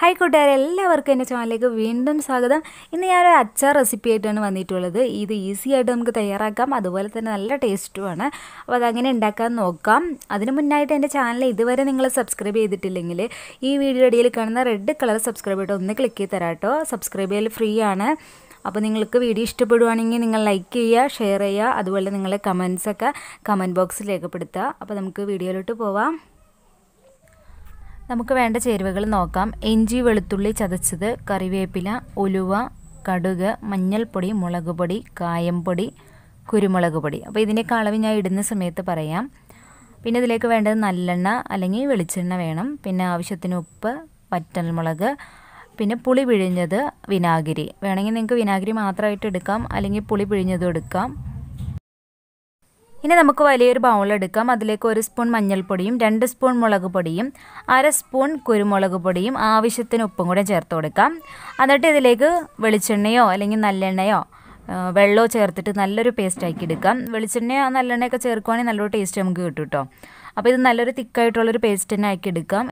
Hi കൂട്ടുകാരെ എല്ലാവർക്കും എന്റെ ചാനലിലേക്ക് വീണ്ടും സ്വാഗതം. ഇന്ന് ഞാനൊരു അച്ചാർ റെസിപ്പി ആയിട്ടാണ് വന്നിട്ടുള്ളത്. ഇത് ഈസി ആയിട്ട് നമുക്ക് തയ്യാറാക്കാം. അതുപോലെ തന്നെ നല്ല ടേസ്റ്റുമാണ് അപ്പോൾ അതങ്ങനെ ഉണ്ടാക്കാൻ നോക്കാം. അതിന് മുന്നായിട്ട് എന്റെ ചാനൽ ഇതുവരെ നിങ്ങൾ സബ്സ്ക്രൈബ് ചെയ്തിട്ടില്ലെങ്കിൽ ഈ വീഡിയോ ഇടയിൽ കാണുന്ന റെഡ് കളർ സബ്സ്ക്രൈബ് ചെയ്തിട്ട് ഒന്ന് ക്ലിക്ക് ചെയ്ത് തരാം കേട്ടോ. സബ്സ്ക്രൈബ് ചെയ്യൽ ഫ്രീ ആണ്. അപ്പോൾ നിങ്ങൾക്ക് വീഡിയോ ഇഷ്ടപ്പെടുവാണെങ്കിൽ നിങ്ങൾ ലൈക്ക് ചെയ്യുക ഷെയർ ചെയ്യുക അതുപോലെ നിങ്ങളെ കമൻസൊക്കെ കമന്റ് ബോക്സിൽ രേഖപ്പെടുത്തുക. അപ്പോൾ നമുക്ക് വീഡിയോയിലോട്ട് പോവാം. നമുക്ക് വേണ്ട ചേരുവകൾ നോക്കാം. ഇഞ്ചി വെളുത്തുള്ളി ചതച്ചത് കറിവേപ്പില ഉലുവ കടുക് മഞ്ഞൾപ്പൊടി മുളക് പൊടി കായംപൊടി കുരുമുളക് പൊടി. അപ്പോൾ ഇതിന്റെയൊക്കെ അളവ് ഞാൻ ഇടുന്ന സമയത്ത് പറയാം. പിന്നെ ഇതിലേക്ക് വേണ്ടത് നല്ലെണ്ണ അല്ലെങ്കിൽ വെളിച്ചെണ്ണ വേണം. പിന്നെ ആവശ്യത്തിന് ഉപ്പ് വറ്റൽമുളക് പിന്നെ പുളി പിഴിഞ്ഞത് വിനാഗിരി. വേണമെങ്കിൽ നിങ്ങൾക്ക് വിനാഗിരി മാത്രമായിട്ട് എടുക്കാം. അല്ലെങ്കിൽ പുളി പിഴിഞ്ഞതും എടുക്കാം. ഇനി നമുക്ക് വലിയൊരു ബൗൾ എടുക്കാം. അതിലേക്ക് ഒരു സ്പൂൺ മഞ്ഞൾപ്പൊടിയും രണ്ട് സ്പൂൺ മുളക് പൊടിയും അര സ്പൂൺ കുരുമുളക് പൊടിയും ആവശ്യത്തിന് ഉപ്പും കൂടെ ചേർത്ത് കൊടുക്കാം. എന്നിട്ട് ഇതിലേക്ക് വെളിച്ചെണ്ണയോ അല്ലെങ്കിൽ നല്ലെണ്ണയോ വെള്ളമോ ചേർത്തിട്ട് നല്ലൊരു പേസ്റ്റ് ആക്കി എടുക്കാം. വെളിച്ചെണ്ണയോ നല്ലെണ്ണയൊക്കെ ചേർക്കുവാണെങ്കിൽ നല്ലൊരു ടേസ്റ്റ് നമുക്ക് കിട്ടും കേട്ടോ അപ്പോൾ ഇത് നല്ലൊരു തിക്കായിട്ടുള്ളൊരു പേസ്റ്റ് തന്നെ ആക്കി എടുക്കാം.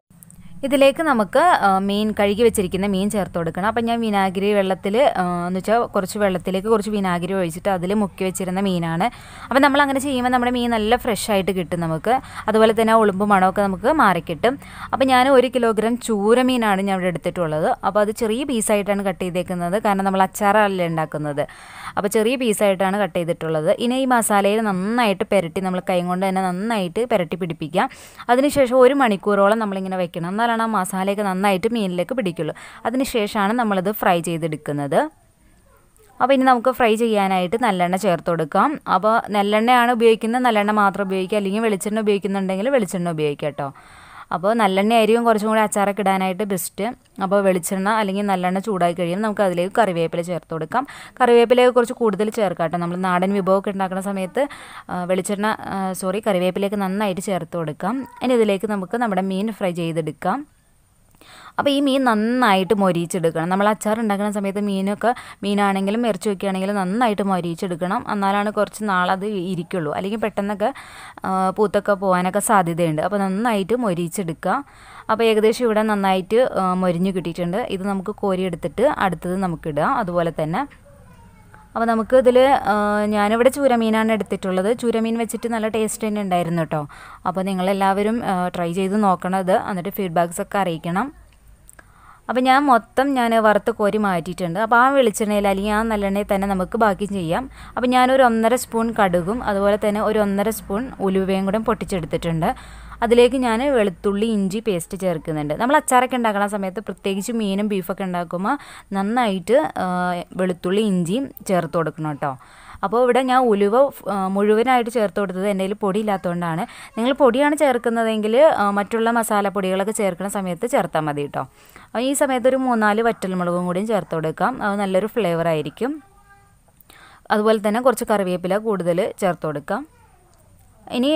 ഇതിലേക്ക് നമുക്ക് മീൻ കഴുകി വെച്ചിരിക്കുന്ന മീൻ ചേർത്ത് കൊടുക്കണം. അപ്പം ഞാൻ വിനാഗിരി വെള്ളത്തിൽ എന്ന് വെച്ചാൽ കുറച്ച് വെള്ളത്തിലേക്ക് കുറച്ച് വിനാഗിരി ഒഴിച്ചിട്ട് അതിൽ മുക്കി വെച്ചിരുന്ന മീനാണ്. അപ്പം നമ്മൾ അങ്ങനെ ചെയ്യുമ്പോൾ നമ്മുടെ മീൻ നല്ല ഫ്രഷ് ആയിട്ട് കിട്ടും നമുക്ക്. അതുപോലെ തന്നെ ഉളുമ്പ് മണമൊക്കെ നമുക്ക് മാറിക്കിട്ടും. അപ്പം ഞാൻ ഒരു കിലോഗ്രാം ചൂര മീനാണ് ഞാൻ ഇവിടെ എടുത്തിട്ടുള്ളത്. അപ്പോൾ അത് ചെറിയ പീസായിട്ടാണ് കട്ട് ചെയ്തേക്കുന്നത്. കാരണം നമ്മൾ അച്ചാറല്ലേ ഉണ്ടാക്കുന്നത്. അപ്പോൾ ചെറിയ പീസായിട്ടാണ് കട്ട് ചെയ്തിട്ടുള്ളത്. ഇനി ഈ മസാലയിൽ നന്നായിട്ട് പെരട്ടി നമ്മൾ കൈ കൊണ്ട് തന്നെ നന്നായിട്ട് പെരട്ടി പിടിപ്പിക്കാം. അതിനുശേഷം ഒരു മണിക്കൂറോളം നമ്മളിങ്ങനെ വെക്കണം. എന്നാലാണ് ആ മസാലയൊക്കെ നന്നായിട്ട് മീനിലേക്ക് പിടിക്കുള്ളൂ. അതിനുശേഷമാണ് നമ്മളത് ഫ്രൈ ചെയ്തെടുക്കുന്നത്. അപ്പോൾ ഇനി നമുക്ക് ഫ്രൈ ചെയ്യാനായിട്ട് നല്ലെണ്ണ ചേർത്ത് കൊടുക്കാം. അപ്പോൾ നല്ലെണ്ണയാണ് ഉപയോഗിക്കുന്നത്. നല്ലെണ്ണ മാത്രം ഉപയോഗിക്കുക. അല്ലെങ്കിൽ വെളിച്ചെണ്ണ ഉപയോഗിക്കുന്നുണ്ടെങ്കിൽ വെളിച്ചെണ്ണ ഉപയോഗിക്കാം കേട്ടോ. അപ്പോൾ നല്ലെണ്ണ ആയിരിക്കും കുറച്ചും കൂടി അച്ചാറൊക്കെ ഇടാനായിട്ട് ബെസ്റ്റ് അപ്പോൾ വെളിച്ചെണ്ണ അല്ലെങ്കിൽ നല്ലെണ്ണ ചൂടായി കഴിയുമ്പോൾ നമുക്ക് അതിലേക്ക് കറിവേപ്പില ചേർത്ത് കൊടുക്കാം. കറിവേപ്പിലയൊക്കെ കുറച്ച് കൂടുതൽ ചേർക്കാം കേട്ടോ നമ്മൾ നാടൻ വിഭവമൊക്കെ ഉണ്ടാക്കുന്ന സമയത്ത് വെളിച്ചെണ്ണ സോറി കറിവേപ്പിലേക്ക് നന്നായിട്ട് ചേർത്ത് കൊടുക്കാം. ഇനി ഇതിലേക്ക് നമുക്ക് നമ്മുടെ മീൻ ഫ്രൈ ചെയ്തെടുക്കാം. അപ്പോൾ ഈ മീൻ നന്നായിട്ട് മൊരിച്ചെടുക്കണം നമ്മൾ അച്ചാർ ഉണ്ടാക്കുന്ന സമയത്ത് മീനൊക്കെ മീനാണെങ്കിലും ഇറച്ചി വയ്ക്കുകയാണെങ്കിലും നന്നായിട്ട് മൊരിച്ചെടുക്കണം എന്നാലാണ് കുറച്ച് നാളത് ഇരിക്കുള്ളൂ. അല്ലെങ്കിൽ പെട്ടെന്നൊക്കെ പൂത്തൊക്കെ പോകാനൊക്കെ സാധ്യതയുണ്ട്. അപ്പോൾ നന്നായിട്ട് മൊരിച്ചെടുക്കുക അപ്പോൾ ഏകദേശം ഇവിടെ നന്നായിട്ട് മൊരിഞ്ഞു കിട്ടിയിട്ടുണ്ട്. ഇത് നമുക്ക് കോരിയെടുത്തിട്ട് അടുത്തത് നമുക്കിടുക അതുപോലെ തന്നെ അപ്പോൾ നമുക്ക് ഇതിൽ ഞാനിവിടെ ചൂരമീനാണ് എടുത്തിട്ടുള്ളത്. ചൂരമീൻ വെച്ചിട്ട് നല്ല ടേസ്റ്റ് തന്നെ ഉണ്ടായിരുന്നു കേട്ടോ. അപ്പോൾ നിങ്ങളെല്ലാവരും ട്രൈ ചെയ്ത് നോക്കണത് എന്നിട്ട് ഫീഡ്ബാക്സ് ഒക്കെ അറിയിക്കണം. അപ്പോൾ ഞാൻ മൊത്തം ഞാൻ വറുത്ത് കോരി മാറ്റിയിട്ടുണ്ട്. അപ്പോൾ ആ വെളിച്ചെണ്ണയിൽ അല്ലെങ്കിൽ ആ നല്ലെണ്ണയിൽ തന്നെ നമുക്ക് ബാക്കി ചെയ്യാം. അപ്പോൾ ഞാനൊരു ഒന്നര സ്പൂൺ കടുകും അതുപോലെ തന്നെ ഒരു ഒന്നര സ്പൂൺ ഉലുവയും കൂടെ പൊട്ടിച്ചെടുത്തിട്ടുണ്ട്. അതിലേക്ക് ഞാൻ വെളുത്തുള്ളി ഇഞ്ചി പേസ്റ്റ് ചേർക്കുന്നുണ്ട്. നമ്മൾ അച്ചാറൊക്കെ ഉണ്ടാക്കുന്ന സമയത്ത് പ്രത്യേകിച്ച് മീനും ബീഫൊക്കെ ഉണ്ടാക്കുമ്പോൾ നന്നായിട്ട് വെളുത്തുള്ളി ഇഞ്ചിയും ചേർത്ത് കൊടുക്കണം കേട്ടോ. അപ്പോൾ ഇവിടെ ഞാൻ ഉലുവ മുഴുവനായിട്ട് ചേർത്ത് കൊടുത്തത് എന്റെ കയ്യിൽ പൊടി ഇല്ലാത്തതുകൊണ്ടാണ് നിങ്ങൾ പൊടിയാണ് ചേർക്കുന്നതെങ്കിൽ മറ്റുള്ള മസാലപ്പൊടികളൊക്കെ ചേർക്കുന്ന സമയത്ത് ചേർത്താൽ മതി കേട്ടോ അപ്പോൾ ഈ സമയത്ത് ഒരു മൂന്നാൽ വറ്റൽമുളകും കൂടിയും ചേർത്ത് കൊടുക്കാം. അത് നല്ലൊരു ഫ്ലേവർ ആയിരിക്കും. അതുപോലെ തന്നെ കുറച്ച് കറിവേപ്പില കൂടുതൽ ചേർത്ത് കൊടുക്കാം. ഇനി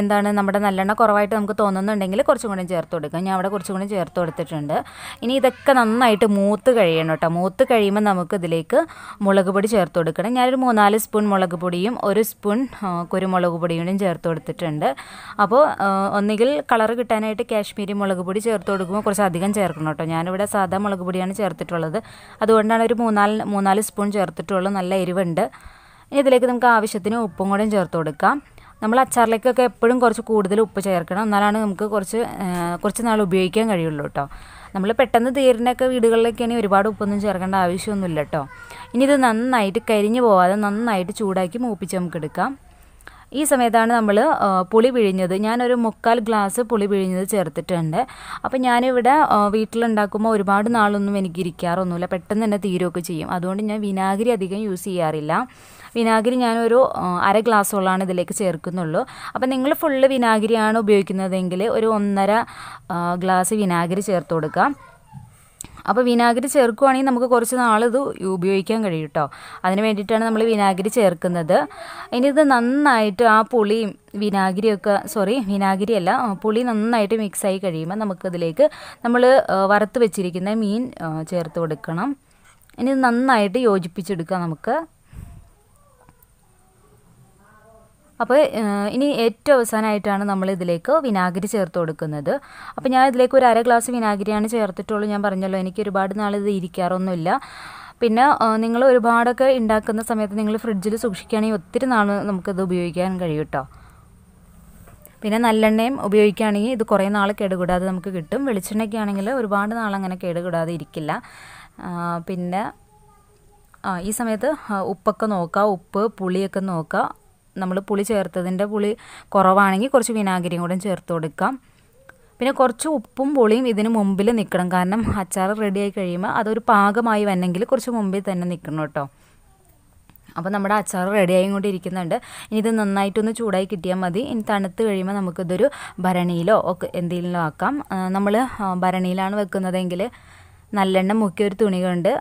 എന്താണ് നമ്മുടെ നല്ലെണ്ണ കുറവായിട്ട് നമുക്ക് തോന്നുന്നുണ്ടെങ്കിൽ കുറച്ചും കൂടി ചേർത്ത് കൊടുക്കാം. ഞാൻ അവിടെ കുറച്ചും കൂടി ചേർത്ത് കൊടുത്തിട്ടുണ്ട്. ഇനി ഇതൊക്കെ നന്നായിട്ട് മൂത്ത് കഴിയണം കേട്ടോ. മൂത്ത് കഴിയുമ്പോൾ നമുക്ക് ഇതിലേക്ക് മുളക് പൊടി ചേർത്ത് കൊടുക്കണം. ഞാനൊരു മൂന്നാൽ സ്പൂൺ മുളക് പൊടിയും ഒരു സ്പൂൺ കുരുമുളക് പൊടിയും ചേർത്ത് കൊടുത്തിട്ടുണ്ട്. അപ്പോൾ ഒന്നുകിൽ കളർ കിട്ടാനായിട്ട് കാശ്മീരി മുളക് പൊടി ചേർത്ത് കൊടുക്കുമ്പോൾ കുറച്ച് അധികം ചേർക്കണം കേട്ടോ. ഞാനിവിടെ സാധാ മുളക് പൊടിയാണ് ചേർത്തിട്ടുള്ളത്. അതുകൊണ്ടാണ് ഒരു മൂന്നാൽ മൂന്നാൽ സ്പൂൺ ചേർത്തിട്ടുള്ളൂ. നല്ല എരിവുണ്ട്. ഇതിലേക്ക് നമുക്ക് ആവശ്യത്തിന് ഉപ്പും കൂടെ ചേർത്ത് കൊടുക്കാം. നമ്മൾ അച്ചാറിലേക്കൊക്കെ എപ്പോഴും കുറച്ച് കൂടുതൽ ഉപ്പ് ചേർക്കണം. എന്നാലാണ് നമുക്ക് കുറച്ച് കുറച്ച് നാൾ ഉപയോഗിക്കാൻ കഴിയുള്ളൂ കേട്ടോ നമ്മൾ പെട്ടെന്ന് തീരുന്നൊക്കെ വീടുകളിലൊക്കെയാണെങ്കിൽ ഒരുപാട് ഉപ്പൊന്നും ചേർക്കേണ്ട ആവശ്യമൊന്നുമില്ല കേട്ടോ ഇനി ഇത് നന്നായിട്ട് കരിഞ്ഞു പോവാതെ നന്നായിട്ട് ചൂടാക്കി മൂപ്പിച്ച് നമുക്ക് എടുക്കാം ഈ സമയത്താണ് നമ്മൾ പുളി പിഴിഞ്ഞത്. ഞാനൊരു മുക്കാൽ ഗ്ലാസ് പുളി പിഴിഞ്ഞത് ചേർത്തിട്ടുണ്ട്. അപ്പോൾ ഞാനിവിടെ വീട്ടിലുണ്ടാക്കുമ്പോൾ ഒരുപാട് നാളൊന്നും എനിക്ക് ഇരിക്കാറൊന്നുമില്ല പെട്ടെന്ന് തന്നെ തീരുമൊക്കെ ചെയ്യും. അതുകൊണ്ട് ഞാൻ വിനാഗിരി അധികം യൂസ് ചെയ്യാറില്ല. വിനാഗിരി ഞാനൊരു അര ഗ്ലാസ്സോളാണ് ഇതിലേക്ക് ചേർക്കുന്നുള്ളൂ. അപ്പോൾ നിങ്ങൾ ഫുള്ള് വിനാഗിരിയാണ് ഉപയോഗിക്കുന്നതെങ്കിൽ ഒരു ഒന്നര ഗ്ലാസ് വിനാഗിരി ചേർത്ത് കൊടുക്കാം. അപ്പോൾ വിനാഗിരി ചേർക്കുവാണെങ്കിൽ നമുക്ക് കുറച്ച് നാളിത് ഉപയോഗിക്കാൻ കഴിയും കേട്ടോ അതിന് വേണ്ടിയിട്ടാണ് നമ്മൾ വിനാഗിരി ചേർക്കുന്നത്. ഇനി ഇത് നന്നായിട്ട് ആ പുളിയും വിനാഗിരിയൊക്കെ സോറി വിനാഗിരിയല്ല പുളി നന്നായിട്ട് മിക്സായി കഴിയുമ്പോൾ നമുക്കിതിലേക്ക് നമ്മൾ വറുത്ത് വെച്ചിരിക്കുന്ന മീൻ ചേർത്ത് കൊടുക്കണം. ഇനി നന്നായിട്ട് യോജിപ്പിച്ചെടുക്കാം നമുക്ക്. അപ്പോൾ ഇനി ഏറ്റവും അവസാനമായിട്ടാണ് നമ്മൾ ഇതിലേക്ക് വിനാഗിരി ചേർത്ത് കൊടുക്കുന്നത്. അപ്പോൾ ഞാൻ ഇതിലേക്ക് ഒരു അര ഗ്ലാസ് വിനാഗിരിയാണ് ചേർത്തിട്ടുള്ളൂ. ഞാൻ പറഞ്ഞല്ലോ എനിക്ക് ഒരുപാട് നാൾ ഇത് ഇരിക്കാറൊന്നുമില്ല. പിന്നെ നിങ്ങൾ ഒരുപാടൊക്കെ ഉണ്ടാക്കുന്ന സമയത്ത് നിങ്ങൾ ഫ്രിഡ്ജിൽ സൂക്ഷിക്കുകയാണെങ്കിൽ ഒത്തിരി നാൾ നമുക്കിത് ഉപയോഗിക്കാൻ കഴിയും കേട്ടോ. പിന്നെ നല്ലെണ്ണയും ഉപയോഗിക്കുകയാണെങ്കിൽ ഇത് കുറേ നാൾ കേടുകൂടാതെ നമുക്ക് കിട്ടും. വെളിച്ചെണ്ണയ്ക്ക് ആണെങ്കിൽ ഒരുപാട് നാൾ അങ്ങനെ കേടുകൂടാതെ ഇരിക്കില്ല. പിന്നെ ആ ഈ സമയത്ത് ഉപ്പൊക്കെ നോക്കുക. ഉപ്പ് പുളിയൊക്കെ നോക്കുക. നമ്മൾ പുളി ചേർത്തതിന്റെ പുളി കുറവാണെങ്കിൽ കുറച്ച് വിനാഗിരിയും കൂടെ ചേർത്ത് കൊടുക്കാം. പിന്നെ കുറച്ച് ഉപ്പും പുളിയും ഇതിന് മുമ്പിൽ നിൽക്കണം കാരണം അച്ചാർ റെഡിയായി കഴിയുമ്പോൾ അതൊരു പാകമായി വന്നെങ്കിൽ കുറച്ച് മുമ്പിൽ തന്നെ നിൽക്കണം കേട്ടോ. അപ്പോൾ നമ്മുടെ അച്ചാർ റെഡിയായി കൊണ്ടിരിക്കുന്നുണ്ട്. ഇനി ഇത് നന്നായിട്ടൊന്ന് ചൂടായി കിട്ടിയാൽ മതി. ഇനി തണുത്ത് കഴിയുമ്പോൾ നമുക്കിതൊരു ഭരണിയിലോ ഒക്കെ എന്തെങ്കിലും ആക്കാം. നമ്മൾ ഭരണിയിലാണ് വെക്കുന്നതെങ്കിൽ നല്ലെണ്ണ മുക്കിയ ഒരു തുണി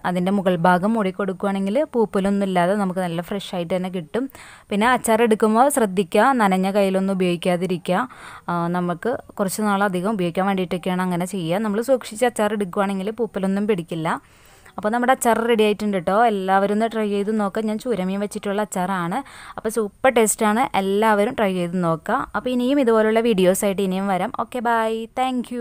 അതിന്റെ മുകൾ ഭാഗം മൂടി കൊടുക്കുകയാണെങ്കിൽ പൂപ്പലൊന്നും ഇല്ലാതെ നമുക്ക് നല്ല ഫ്രഷ് ആയിട്ട് തന്നെ കിട്ടും. പിന്നെ അച്ചാർ എടുക്കുമ്പോൾ ശ്രദ്ധിക്കുക നനഞ്ഞ കയ്യിലൊന്നും ഉപയോഗിക്കാതിരിക്കുക. നമുക്ക് കുറച്ച് നാളധികം ഉപയോഗിക്കാൻ വേണ്ടിയിട്ടൊക്കെയാണ് അങ്ങനെ ചെയ്യുക. നമ്മൾ സൂക്ഷിച്ച് അച്ചാർ എടുക്കുകയാണെങ്കിൽ പൂപ്പലൊന്നും പിടിക്കില്ല. അപ്പോൾ നമ്മുടെ അച്ചാർ റെഡി ആയിട്ടുണ്ട് കേട്ടോ എല്ലാവരും ഒന്ന് ട്രൈ ചെയ്ത് നോക്കാം. ഞാൻ ചൂരമീൻ വെച്ചിട്ടുള്ള അച്ചാറാണ്. അപ്പോൾ സൂപ്പർ ടേസ്റ്റാണ് എല്ലാവരും ട്രൈ ചെയ്ത് നോക്കുക. അപ്പോൾ ഇനിയും ഇതുപോലുള്ള വീഡിയോസായിട്ട് ഇനിയും വരാം. Okay bye thank